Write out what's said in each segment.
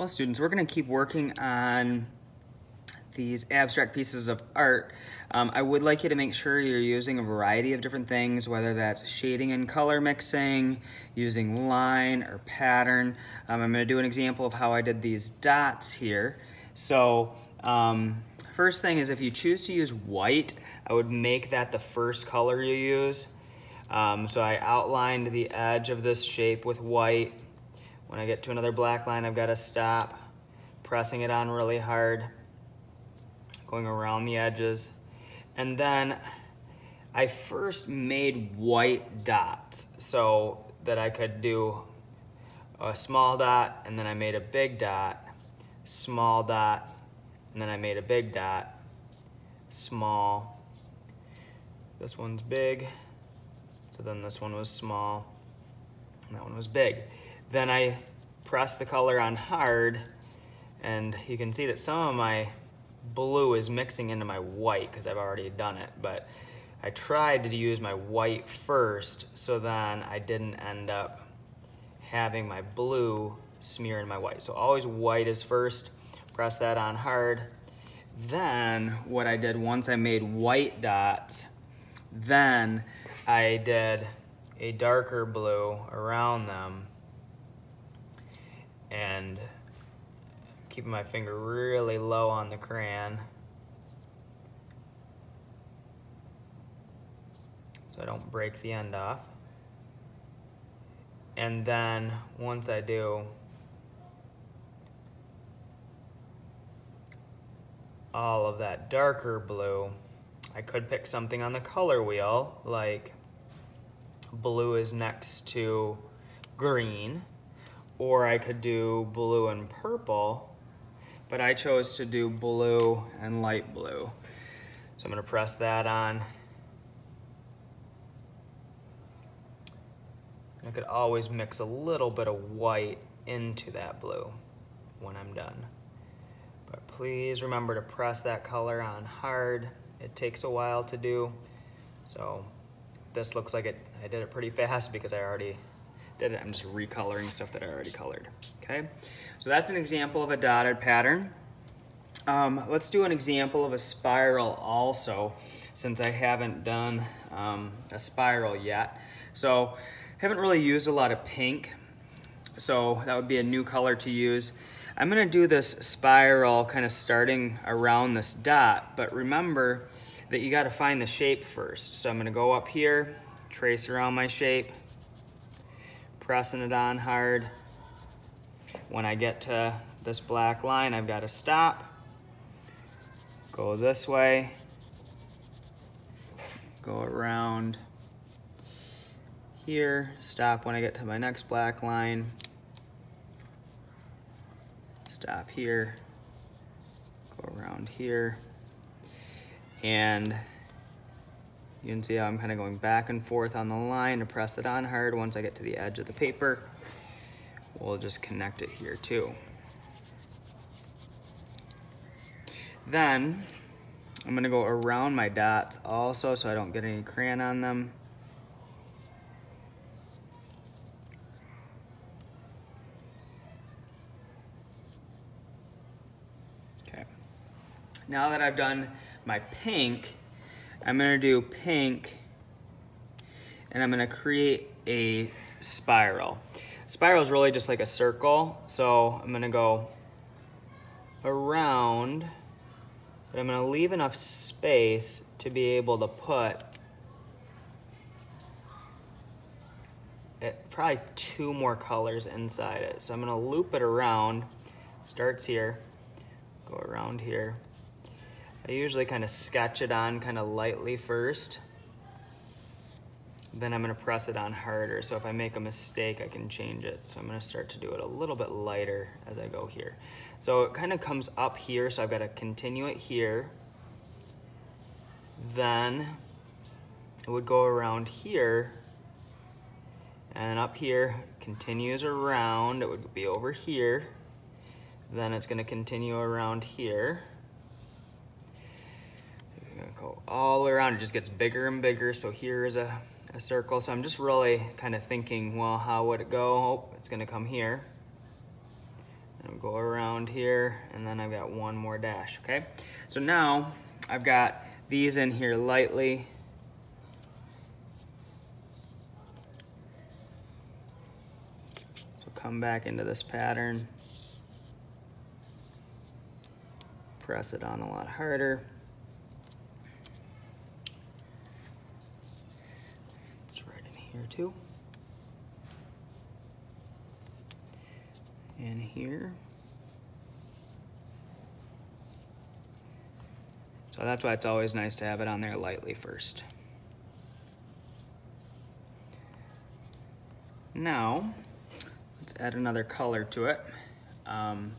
Well, students, we're gonna keep working on these abstract pieces of art. Um, I would like you to make sure you're using a variety of different things, whether that's shading and color mixing, using line or pattern. Um, I'm gonna do an example of how I did these dots here. So, um, first thing is if you choose to use white, I would make that the first color you use. Um, so I outlined the edge of this shape with white. When I get to another black line, I've got to stop, pressing it on really hard, going around the edges. And then I first made white dots so that I could do a small dot and then I made a big dot, small dot, and then I made a big dot, small. This one's big, so then this one was small, and that one was big. Then I press the color on hard and you can see that some of my blue is mixing into my white because I've already done it, but I tried to use my white first so then I didn't end up having my blue smear in my white. So always white is first, press that on hard. Then what I did once I made white dots, then I did a darker blue around them and keeping my finger really low on the crayon so I don't break the end off. And then once I do, all of that darker blue, I could pick something on the color wheel, like blue is next to green, or I could do blue and purple, but I chose to do blue and light blue. So I'm gonna press that on. I could always mix a little bit of white into that blue when I'm done. But please remember to press that color on hard. It takes a while to do. So this looks like it, I did it pretty fast because I already did it. I'm just recoloring stuff that I already colored, okay? So that's an example of a dotted pattern. Um, let's do an example of a spiral also, since I haven't done um, a spiral yet. So I haven't really used a lot of pink, so that would be a new color to use. I'm gonna do this spiral kind of starting around this dot, but remember that you gotta find the shape first. So I'm gonna go up here, trace around my shape, pressing it on hard. When I get to this black line, I've got to stop, go this way, go around here, stop when I get to my next black line, stop here, go around here, and you can see how I'm kind of going back and forth on the line to press it on hard. Once I get to the edge of the paper, we'll just connect it here too. Then I'm gonna go around my dots also so I don't get any crayon on them. Okay. Now that I've done my pink, I'm gonna do pink and I'm gonna create a spiral. Spiral is really just like a circle. So I'm gonna go around, but I'm gonna leave enough space to be able to put it, probably two more colors inside it. So I'm gonna loop it around, starts here, go around here, I usually kind of sketch it on kind of lightly first. Then I'm gonna press it on harder. So if I make a mistake, I can change it. So I'm gonna start to do it a little bit lighter as I go here. So it kind of comes up here, so I've gotta continue it here. Then it would go around here and up here continues around. It would be over here. Then it's gonna continue around here go all the way around. It just gets bigger and bigger. So here is a, a circle. So I'm just really kind of thinking, well, how would it go? Oh, it's gonna come here. And go around here, and then I've got one more dash, okay? So now I've got these in here lightly. So come back into this pattern. Press it on a lot harder. It's right in here too. And here. So that's why it's always nice to have it on there lightly first. Now, let's add another color to it. Um,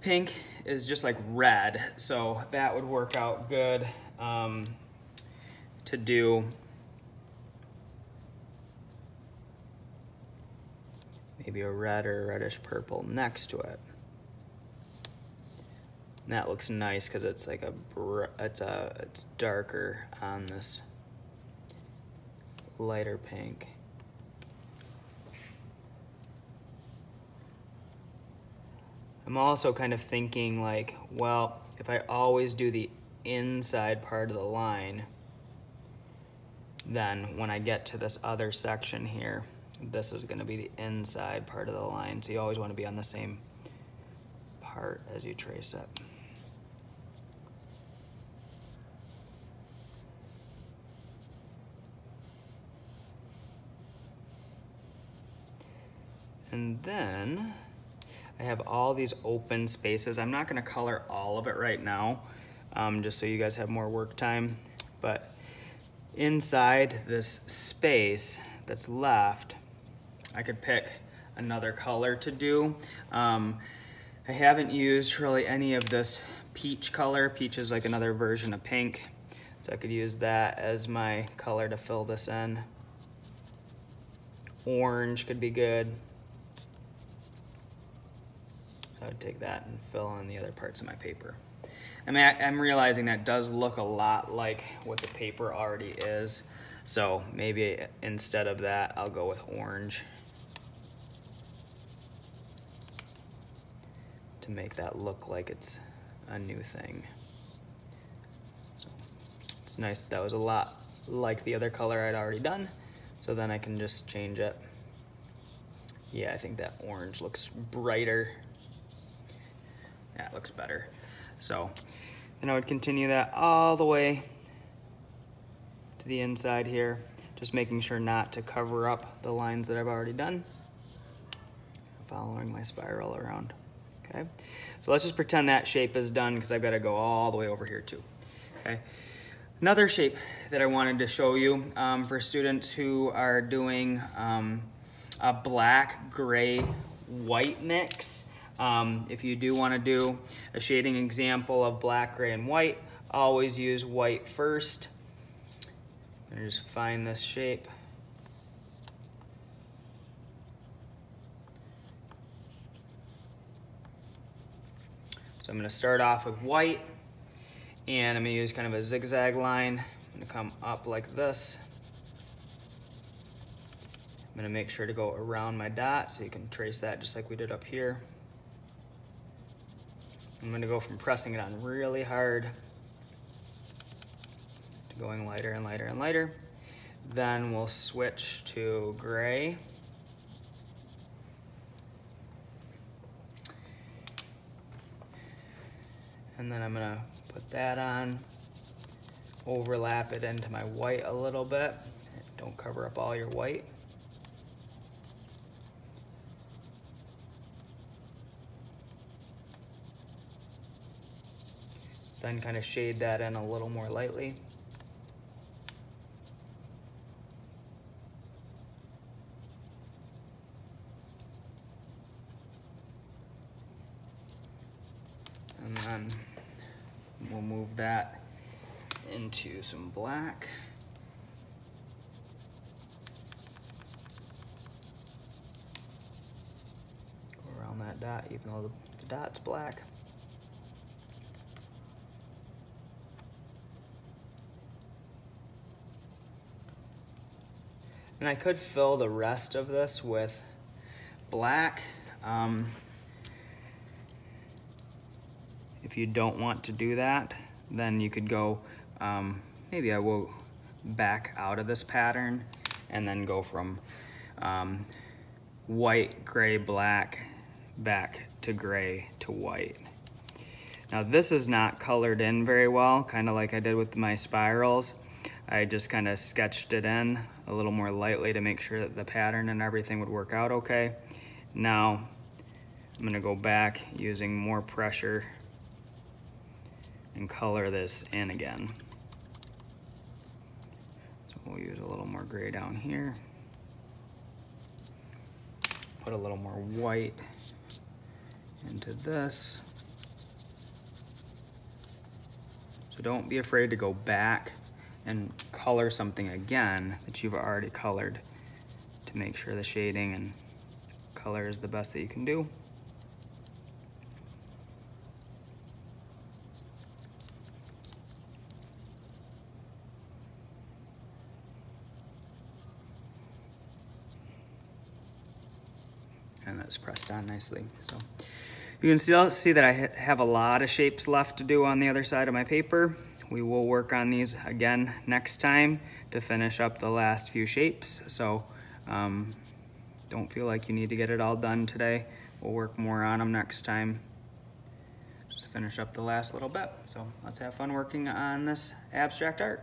pink is just like red, so that would work out good um, to do maybe a red or reddish purple next to it. And that looks nice because it's like a it's a it's darker on this lighter pink. I'm also kind of thinking like, well, if I always do the inside part of the line, then when I get to this other section here, this is gonna be the inside part of the line. So you always wanna be on the same part as you trace it. And then I have all these open spaces. I'm not gonna color all of it right now, um, just so you guys have more work time. But inside this space that's left, I could pick another color to do. Um, I haven't used really any of this peach color. Peach is like another version of pink. So I could use that as my color to fill this in. Orange could be good. So I'd take that and fill in the other parts of my paper. I mean, I, am realizing that does look a lot like what the paper already is. So maybe instead of that, I'll go with orange. To make that look like it's a new thing. So it's nice that was a lot like the other color I'd already done. So then I can just change it. Yeah, I think that orange looks brighter that looks better. So then I would continue that all the way to the inside here, just making sure not to cover up the lines that I've already done. Following my spiral around, okay? So let's just pretend that shape is done because I've got to go all the way over here too, okay? Another shape that I wanted to show you um, for students who are doing um, a black, gray, white mix. Um, if you do want to do a shading example of black, gray, and white, always use white first. And just find this shape. So I'm going to start off with white, and I'm going to use kind of a zigzag line. I'm to come up like this. I'm going to make sure to go around my dot so you can trace that just like we did up here. I'm gonna go from pressing it on really hard going lighter and lighter and lighter. Then we'll switch to gray. And then I'm gonna put that on, overlap it into my white a little bit. Don't cover up all your white. Then kind of shade that in a little more lightly. And then we'll move that into some black. Go around that dot, even though the dot's black. And I could fill the rest of this with black, Um, if you don't want to do that, then you could go, um, maybe I will back out of this pattern and then go from um, white, gray, black, back to gray to white. Now this is not colored in very well, kind of like I did with my spirals. I just kind of sketched it in a little more lightly to make sure that the pattern and everything would work out okay. Now I'm gonna go back using more pressure and color this in again. So we'll use a little more gray down here. Put a little more white into this. So don't be afraid to go back and color something again that you've already colored to make sure the shading and color is the best that you can do. That's pressed on nicely. So you can still see that I have a lot of shapes left to do on the other side of my paper. We will work on these again next time to finish up the last few shapes. So um, don't feel like you need to get it all done today. We'll work more on them next time. Just finish up the last little bit. So let's have fun working on this abstract art.